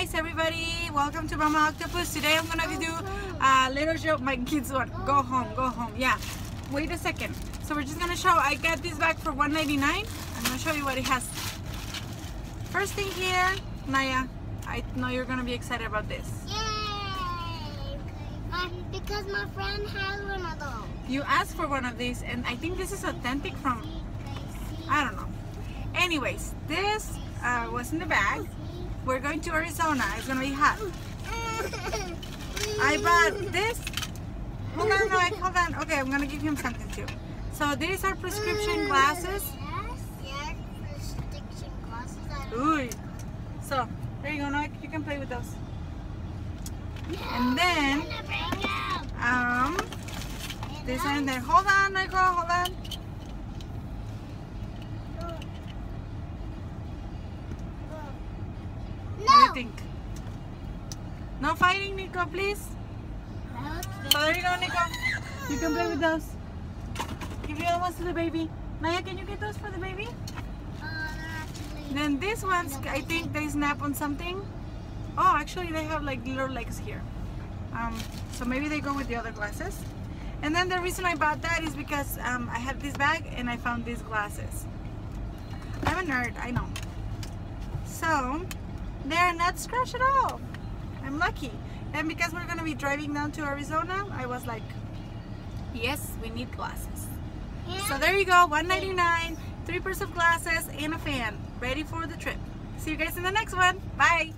guys, everybody. Welcome to Mama Octopus. Today I'm gonna do a little show. My kids want go home, go home. Yeah. Wait a second. So we're just gonna show. I got this bag for 1.99. I'm gonna show you what it has. First thing here, Naya. I know you're gonna be excited about this. Yay! My, because my friend has one of those. You asked for one of these, and I think this is authentic from I don't know. Anyways, this uh, was in the bag. We're going to Arizona. It's gonna be hot. I bought this. Hold on, no, hold on. Okay, I'm gonna give him something too. So these are prescription glasses. Yes, prescription glasses. Ooh. So there you go. Now you can play with those. And then um, this and then hold on, Nico. Hold on. What do you No. think? No fighting, Nico, please. So there you go, Nico. You can play with those. Give the other ones to the baby. Naya, can you get those for the baby? Then these ones, I think they snap on something. Oh, actually they have like little legs here. Um, so maybe they go with the other glasses. And then the reason I bought that is because um, I had this bag and I found these glasses. I'm a nerd, I know. So, they're not scratched at all. I'm lucky. And because we're gonna be driving down to Arizona, I was like, yes, we need glasses. So there you go, 199 three pairs of glasses and a fan, ready for the trip. See you guys in the next one. Bye.